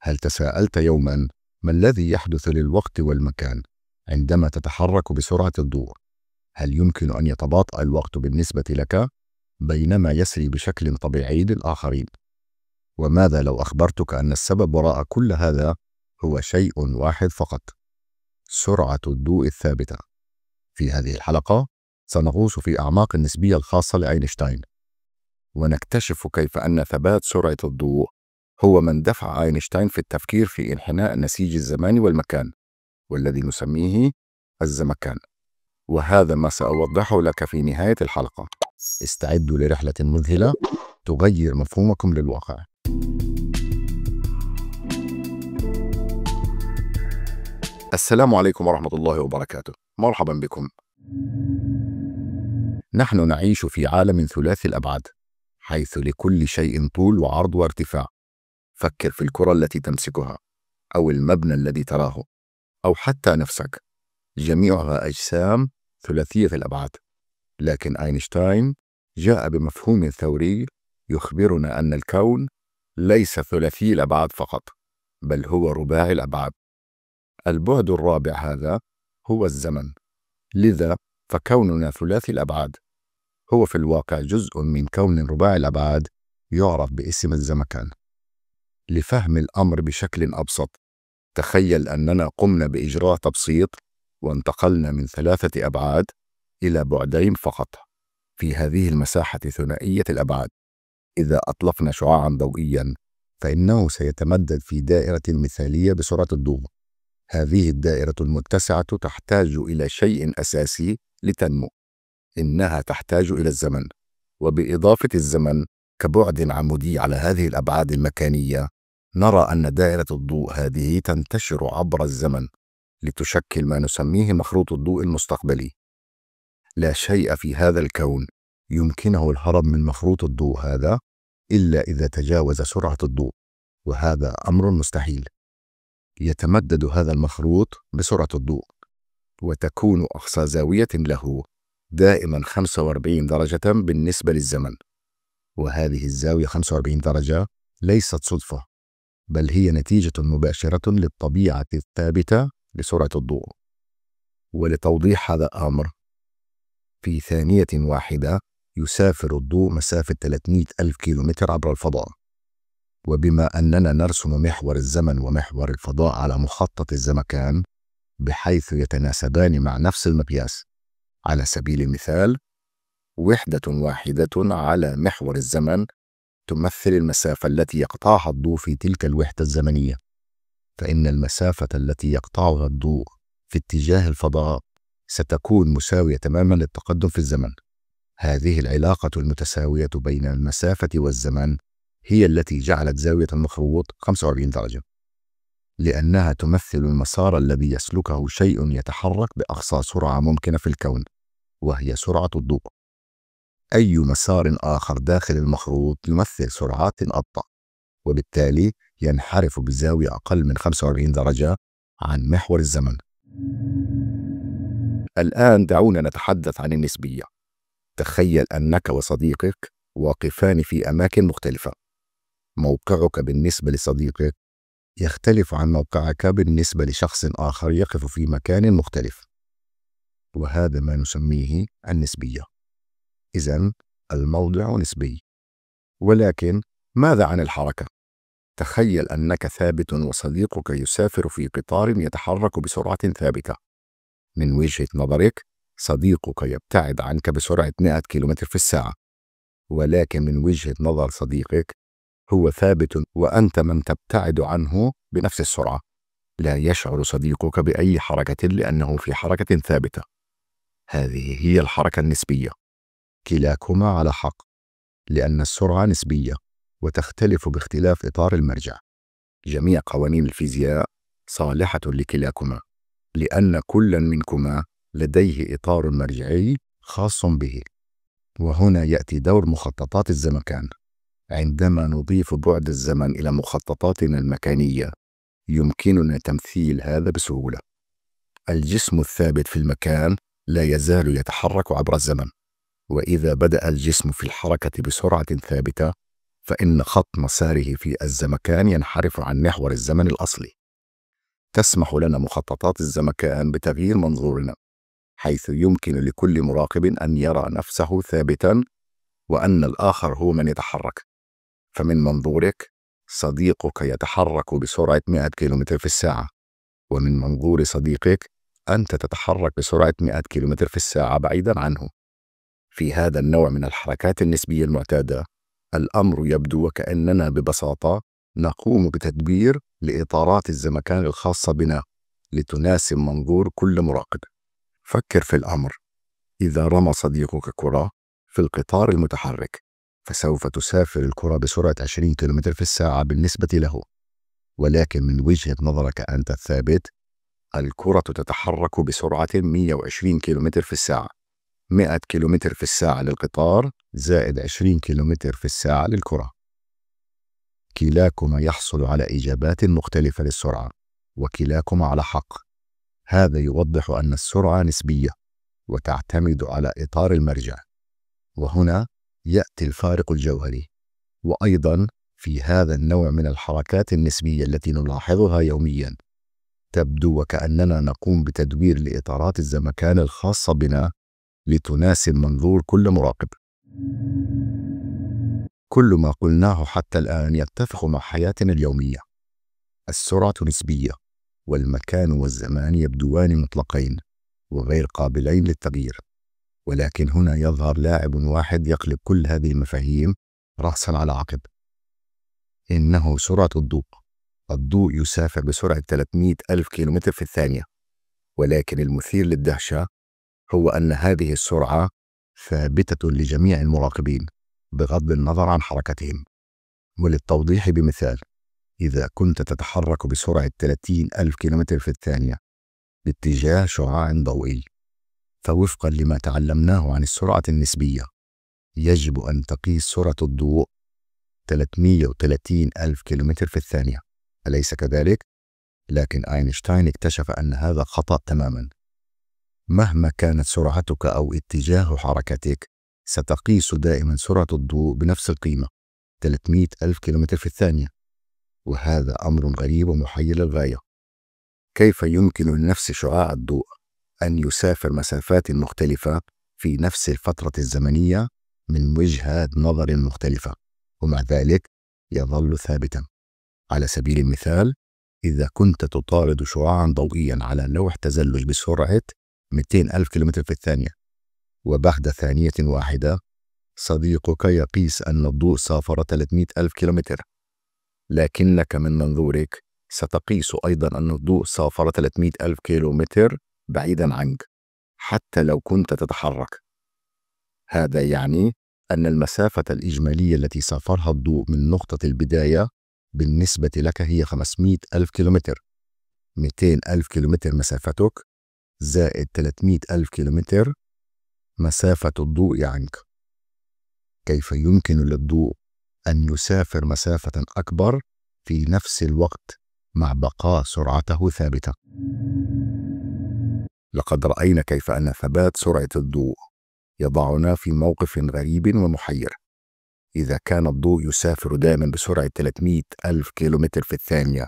هل تساءلت يوما ما الذي يحدث للوقت والمكان عندما تتحرك بسرعة الضوء؟ هل يمكن أن يتباطأ الوقت بالنسبة لك بينما يسري بشكل طبيعي للآخرين؟ وماذا لو أخبرتك أن السبب وراء كل هذا هو شيء واحد فقط سرعة الضوء الثابتة في هذه الحلقة سنغوص في أعماق النسبية الخاصة لأينشتاين ونكتشف كيف أن ثبات سرعة الضوء هو من دفع أينشتاين في التفكير في انحناء نسيج الزمان والمكان والذي نسميه الزمكان. وهذا ما سأوضحه لك في نهاية الحلقة. استعدوا لرحلة مذهلة تغير مفهومكم للواقع. السلام عليكم ورحمة الله وبركاته. مرحبا بكم. نحن نعيش في عالم ثلاثي الأبعاد حيث لكل شيء طول وعرض وارتفاع. فكر في الكرة التي تمسكها أو المبنى الذي تراه أو حتى نفسك. جميعها أجسام ثلاثية الأبعاد. لكن أينشتاين جاء بمفهوم ثوري يخبرنا أن الكون ليس ثلاثي الأبعاد فقط بل هو رباعي الأبعاد. البعد الرابع هذا هو الزمن. لذا فكوننا ثلاثي الأبعاد. هو في الواقع جزء من كون رباعي الأبعاد يعرف باسم الزمكان. لفهم الأمر بشكل أبسط. تخيل أننا قمنا بإجراء تبسيط وانتقلنا من ثلاثة أبعاد إلى بعدين فقط في هذه المساحة ثنائية الأبعاد. إذا أطلقنا شعاعا ضوئيا فإنه سيتمدد في دائرة مثالية بسرعة الضوء. هذه الدائرة المتسعة تحتاج إلى شيء أساسي لتنمو. إنها تحتاج إلى الزمن. وبإضافة الزمن كبعد عمودي على هذه الأبعاد المكانية نرى أن دائرة الضوء هذه تنتشر عبر الزمن لتشكل ما نسميه مخروط الضوء المستقبلي. لا شيء في هذا الكون يمكنه الهرب من مخروط الضوء هذا إلا إذا تجاوز سرعة الضوء وهذا أمر مستحيل. يتمدد هذا المخروط بسرعة الضوء وتكون أقصى زاوية له دائما 45 درجة بالنسبة للزمن. وهذه الزاوية 45 درجة ليست صدفة. بل هي نتيجة مباشرة للطبيعة الثابتة لسرعة الضوء. ولتوضيح هذا الأمر في ثانية واحدة يسافر الضوء مسافة 300 ألف كيلومتر عبر الفضاء. وبما أننا نرسم محور الزمن ومحور الفضاء على مخطط الزمكان بحيث يتناسبان مع نفس المقياس. على سبيل المثال وحدة واحدة على محور الزمن تمثل المسافة التي يقطعها الضوء في تلك الوحدة الزمنية. فإن المسافة التي يقطعها الضوء في اتجاه الفضاء ستكون مساوية تماما للتقدم في الزمن. هذه العلاقة المتساوية بين المسافة والزمن هي التي جعلت زاوية المخروط 45 درجة. لأنها تمثل المسار الذي يسلكه شيء يتحرك بأقصى سرعة ممكنة في الكون وهي سرعة الضوء. أي مسار آخر داخل المخروط يمثل سرعات أبطأ وبالتالي ينحرف بزاوية أقل من 45 درجة عن محور الزمن. الآن دعونا نتحدث عن النسبية. تخيل أنك وصديقك واقفان في أماكن مختلفة. موقعك بالنسبة لصديقك يختلف عن موقعك بالنسبة لشخص آخر يقف في مكان مختلف. وهذا ما نسميه النسبية. إذا الموضع نسبي. ولكن ماذا عن الحركة؟ تخيل أنك ثابت وصديقك يسافر في قطار يتحرك بسرعة ثابتة. من وجهة نظرك صديقك يبتعد عنك بسرعة 100 كم في الساعة. ولكن من وجهة نظر صديقك هو ثابت وأنت من تبتعد عنه بنفس السرعة. لا يشعر صديقك بأي حركة لأنه في حركة ثابتة. هذه هي الحركة النسبية. كلاكما على حق لأن السرعة نسبية وتختلف باختلاف إطار المرجع. جميع قوانين الفيزياء صالحة لكلاكما لأن كل منكما لديه إطار مرجعي خاص به. وهنا يأتي دور مخططات الزمكان. عندما نضيف بعد الزمن إلى مخططاتنا المكانية يمكننا تمثيل هذا بسهولة. الجسم الثابت في المكان لا يزال يتحرك عبر الزمن. وإذا بدأ الجسم في الحركة بسرعة ثابتة فإن خط مساره في الزمكان ينحرف عن محور الزمن الأصلي. تسمح لنا مخططات الزمكان بتغيير منظورنا حيث يمكن لكل مراقب أن يرى نفسه ثابتا وأن الآخر هو من يتحرك. فمن منظورك صديقك يتحرك بسرعة 100 كيلومتر في الساعة. ومن منظور صديقك أنت تتحرك بسرعة 100 كيلومتر في الساعة بعيدا عنه. في هذا النوع من الحركات النسبية المعتادة. الأمر يبدو وكأننا ببساطة نقوم بتدبير لإطارات الزمكان الخاصة بنا لتناسب منظور كل مراقب فكر في الأمر. إذا رمى صديقك كرة في القطار المتحرك فسوف تسافر الكرة بسرعة 20 كم في الساعة بالنسبة له. ولكن من وجهة نظرك أنت الثابت الكرة تتحرك بسرعة 120 كم في الساعة. 100 كم في الساعة للقطار زائد 20 كم في الساعة للكرة. كلاكما يحصل على إجابات مختلفة للسرعة وكلاكما على حق. هذا يوضح أن السرعة نسبية وتعتمد على إطار المرجع. وهنا يأتي الفارق الجوهري وأيضا في هذا النوع من الحركات النسبية التي نلاحظها يوميا. تبدو وكأننا نقوم بتدوير لإطارات الزمكان الخاصة بنا لتناسب منظور كل مراقب. كل ما قلناه حتى الآن يتفق مع حياتنا اليومية. السرعة نسبية والمكان والزمان يبدوان مطلقين وغير قابلين للتغيير. ولكن هنا يظهر لاعب واحد يقلب كل هذه المفاهيم رأسا على عقب. إنه سرعة الضوء. الضوء يسافر بسرعة 300 ألف كيلومتر في الثانية. ولكن المثير للدهشة هو أن هذه السرعة ثابتة لجميع المراقبين بغض النظر عن حركتهم. وللتوضيح بمثال إذا كنت تتحرك بسرعة 30 ألف كيلومتر في الثانية باتجاه شعاع ضوئي فوفقا لما تعلمناه عن السرعة النسبية يجب أن تقيس سرعة الضوء 330 ألف كيلومتر في الثانية. أليس كذلك؟ لكن أينشتاين اكتشف أن هذا خطأ تماما. مهما كانت سرعتك أو اتجاه حركتك ستقيس دائما سرعة الضوء بنفس القيمة 300 ألف كيلومتر في الثانية وهذا أمر غريب ومحير للغاية. كيف يمكن لنفس شعاع الضوء أن يسافر مسافات مختلفة في نفس الفترة الزمنية من وجهات نظر مختلفة؟ ومع ذلك يظل ثابتا. على سبيل المثال إذا كنت تطارد شعاعا ضوئيا على لوح تزلج بسرعة 200 ألف كيلومتر في الثانية. وبعد ثانية واحدة صديقك يقيس أن الضوء سافر 300 ألف كيلومتر. لكنك من منظورك ستقيس أيضا أن الضوء سافر 300 ألف كيلومتر بعيدا عنك حتى لو كنت تتحرك. هذا يعني أن المسافة الإجمالية التي سافرها الضوء من نقطة البداية بالنسبة لك هي 500 ألف كيلومتر. 200 ألف كيلومتر مسافتك زائد 300 ألف كيلومتر مسافة الضوء عنك. كيف يمكن للضوء أن يسافر مسافة أكبر في نفس الوقت مع بقاء سرعته ثابتة؟ لقد رأينا كيف أن ثبات سرعة الضوء يضعنا في موقف غريب ومحير. إذا كان الضوء يسافر دائما بسرعة 300 ألف كيلومتر في الثانية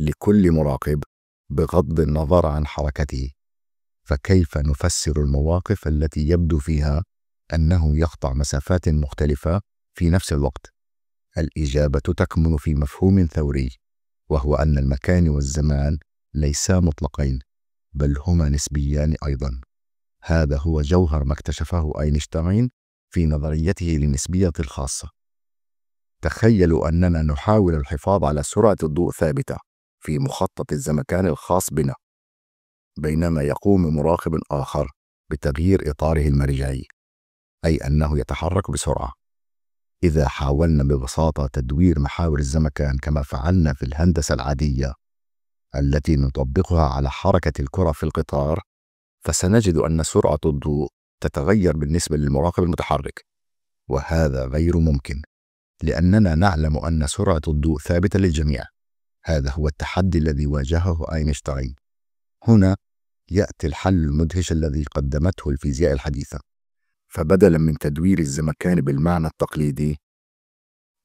لكل مراقب بغض النظر عن حركته. فكيف نفسر المواقف التي يبدو فيها أنه يقطع مسافات مختلفة في نفس الوقت؟ الإجابة تكمن في مفهوم ثوري وهو أن المكان والزمان ليسا مطلقين بل هما نسبيان أيضا. هذا هو جوهر ما اكتشفه أينشتاين في نظريته للنسبية الخاصة. تخيلوا أننا نحاول الحفاظ على سرعة الضوء ثابتة في مخطط الزمكان الخاص بنا. بينما يقوم مراقب آخر بتغيير إطاره المرجعي أي أنه يتحرك بسرعة. إذا حاولنا ببساطة تدوير محاور الزمكان كما فعلنا في الهندسة العادية التي نطبقها على حركة الكرة في القطار فسنجد أن سرعة الضوء تتغير بالنسبة للمراقب المتحرك وهذا غير ممكن لأننا نعلم أن سرعة الضوء ثابتة للجميع. هذا هو التحدي الذي واجهه أينشتاين. هنا يأتي الحل المدهش الذي قدمته الفيزياء الحديثة. فبدلا من تدوير الزمكان بالمعنى التقليدي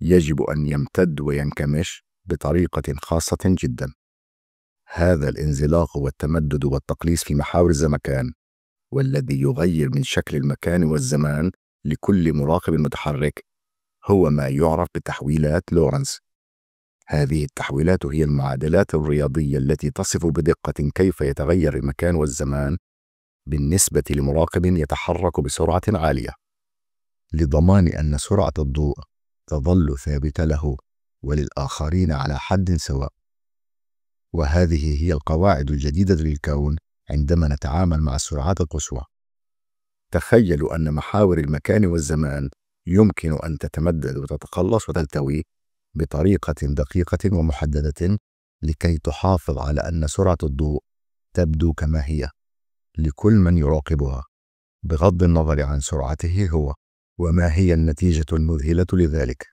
يجب أن يمتد وينكمش بطريقة خاصة جدا. هذا الانزلاق والتمدد والتقليص في محاور الزمكان والذي يغير من شكل المكان والزمان لكل مراقب متحرك هو ما يعرف بتحويلات لورنس. هذه التحويلات هي المعادلات الرياضية التي تصف بدقة كيف يتغير المكان والزمان بالنسبة لمراقب يتحرك بسرعة عالية. لضمان أن سرعة الضوء تظل ثابتة له وللآخرين على حد سواء. وهذه هي القواعد الجديدة للكون عندما نتعامل مع السرعات القصوى تخيلوا أن محاور المكان والزمان يمكن أن تتمدد وتتقلص وتلتوي بطريقة دقيقة ومحددة لكي تحافظ على أن سرعة الضوء تبدو كما هي لكل من يراقبها بغض النظر عن سرعته هو وما هي النتيجة المذهلة لذلك.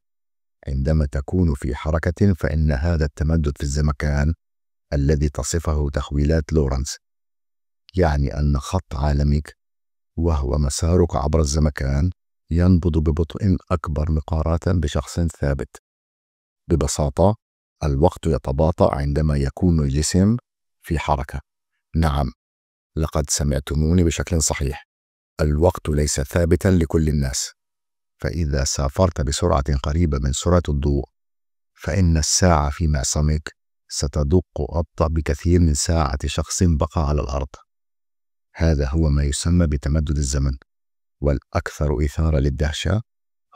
عندما تكون في حركة فإن هذا التمدد في الزمكان الذي تصفه تخويلات لورنس يعني أن خط عالمك وهو مسارك عبر الزمكان ينبض ببطء أكبر مقارنة بشخص ثابت. ببساطة الوقت يتباطأ عندما يكون الجسم في حركة. نعم لقد سمعتموني بشكل صحيح. الوقت ليس ثابتا لكل الناس. فإذا سافرت بسرعة قريبة من سرعة الضوء فإن الساعة في معصمك ستدق أبطأ بكثير من ساعة شخص بقى على الأرض. هذا هو ما يسمى بتمدد الزمن. والأكثر إثارة للدهشة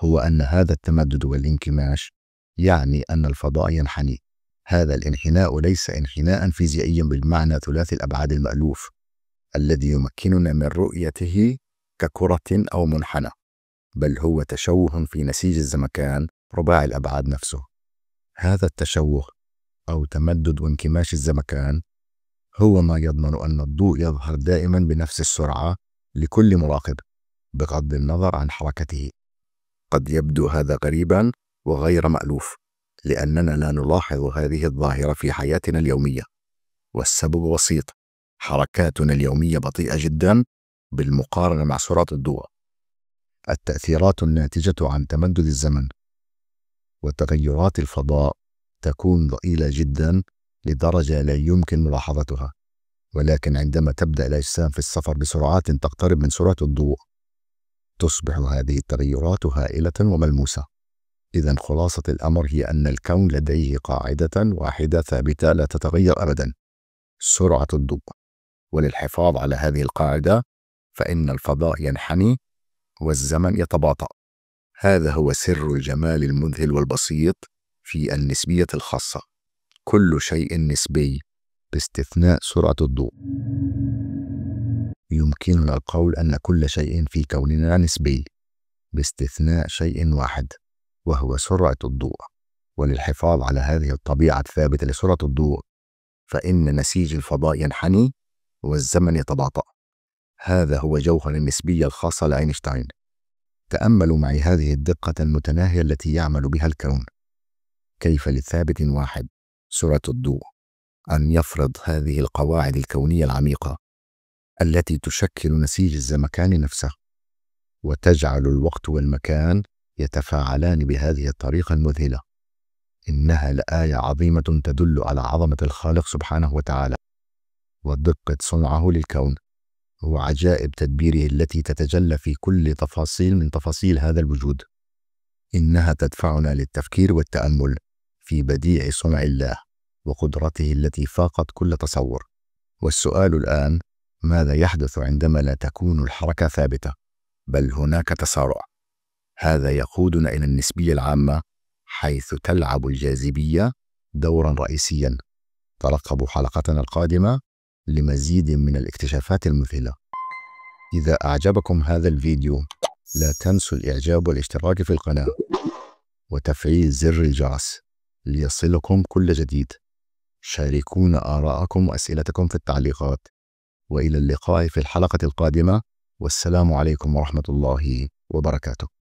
هو أن هذا التمدد والانكماش يعني أن الفضاء ينحني. هذا الانحناء ليس انحناء فيزيائيا بالمعنى ثلاثي الأبعاد المألوف الذي يمكننا من رؤيته ككرة أو منحنى بل هو تشوه في نسيج الزمكان رباعي الأبعاد نفسه. هذا التشوه أو تمدد وانكماش الزمكان هو ما يضمن أن الضوء يظهر دائما بنفس السرعة لكل مراقب بغض النظر عن حركته. قد يبدو هذا غريبا وغير مألوف لأننا لا نلاحظ هذه الظاهرة في حياتنا اليومية. والسبب بسيط حركاتنا اليومية بطيئة جدا بالمقارنة مع سرعة الضوء التأثيرات الناتجة عن تمدد الزمن وتغيرات الفضاء تكون ضئيلة جدا لدرجة لا يمكن ملاحظتها. ولكن عندما تبدأ الأجسام في السفر بسرعات تقترب من سرعة الضوء تصبح هذه التغيرات هائلة وملموسة. إذا خلاصة الأمر هي أن الكون لديه قاعدة واحدة ثابتة لا تتغير أبدا. سرعة الضوء وللحفاظ على هذه القاعدة فإن الفضاء ينحني والزمن يتباطأ. هذا هو سر الجمال المذهل والبسيط في النسبية الخاصة. كل شيء نسبي باستثناء سرعة الضوء. يمكننا القول أن كل شيء في كوننا نسبي باستثناء شيء واحد. وهو سرعة الضوء. وللحفاظ على هذه الطبيعة الثابتة لسرعة الضوء فإن نسيج الفضاء ينحني والزمن يتباطأ. هذا هو جوهر النسبية الخاصة لأينشتاين. تأملوا معي هذه الدقة المتناهية التي يعمل بها الكون. كيف لثابت واحد سرعة الضوء أن يفرض هذه القواعد الكونية العميقة التي تشكل نسيج الزمكان نفسه وتجعل الوقت والمكان يتفاعلان بهذه الطريقة المذهلة. إنها لآية عظيمة تدل على عظمة الخالق سبحانه وتعالى. ودقة صنعه للكون. وعجائب تدبيره التي تتجلى في كل تفاصيل من تفاصيل هذا الوجود. إنها تدفعنا للتفكير والتأمل في بديع صنع الله وقدرته التي فاقت كل تصور. والسؤال الآن ماذا يحدث عندما لا تكون الحركة ثابتة؟ بل هناك تسارع. هذا يقودنا إلى النسبية العامة حيث تلعب الجاذبية دورا رئيسيا. ترقبوا حلقتنا القادمة لمزيد من الاكتشافات المذهلة. إذا أعجبكم هذا الفيديو لا تنسوا الإعجاب والاشتراك في القناة وتفعيل زر الجرس ليصلكم كل جديد. شاركونا آراءكم وأسئلتكم في التعليقات. وإلى اللقاء في الحلقة القادمة والسلام عليكم ورحمة الله وبركاته.